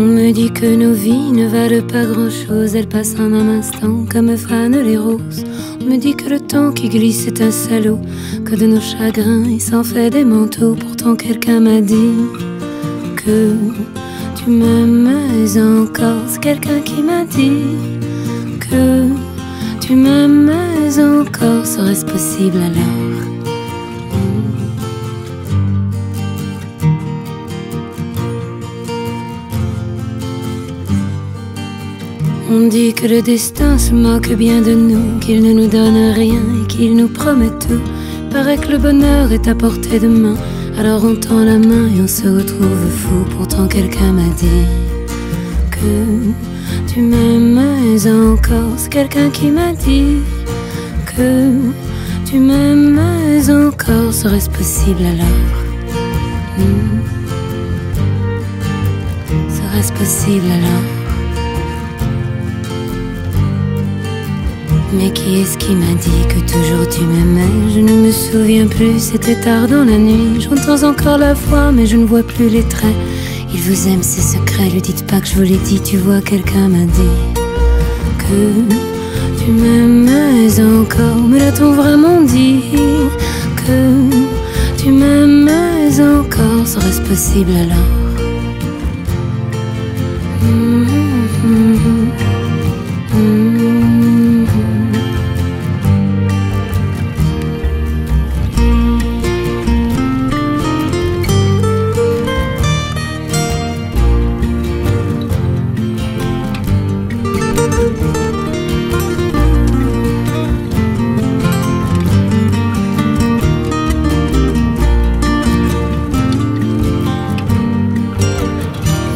me dit que nos vies ne valent pas grand-chose, elles passent en un instant comme fanent les roses. On me dit que le temps qui glisse est un salaud, que de nos chagrins il s'en fait des manteaux. Pourtant quelqu'un m'a dit que tu m'aimes encore. C'est quelqu'un qui m'a dit que tu m'aimes encore. Serait-ce possible alors On dit que le destin se moque bien de nous, qu'il ne nous donne rien et qu'il nous promet tout. Paraît que le bonheur est à portée de main, alors on tend la main et on se retrouve fou. Pourtant quelqu'un m'a dit que tu m'aimes encore. C'est quelqu'un qui m'a dit que tu m'aimes encore. Serait-ce possible alors? Hmm. Serait-ce possible alors? Mais qui est-ce qui m'a dit que toujours tu m'aimais? Je ne me souviens plus, c'était tard dans la nuit. J'entends encore la voix, mais je ne vois plus les traits. Il vous aime, ses secrets, lui dites pas que je vous l'ai dit. Tu vois, quelqu'un m'a dit que tu m'aimais encore. Mais l'a-t-on vraiment dit que tu m'aimais encore? Serait-ce possible alors?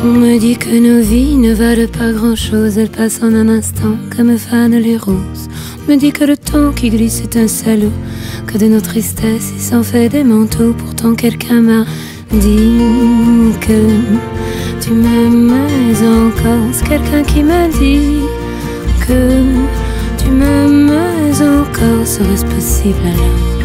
On me dit que nos vies ne valent pas grand-chose, elles passent en un instant comme fanent les roses. On me dit que le temps qui glisse est un salaud, que de nos tristesses il s'en fait des manteaux. Pourtant quelqu'un m'a dit que tu m'aimes encore. C'est quelqu'un qui m'a dit que tu m'aimes encore. Serait-ce possible alors?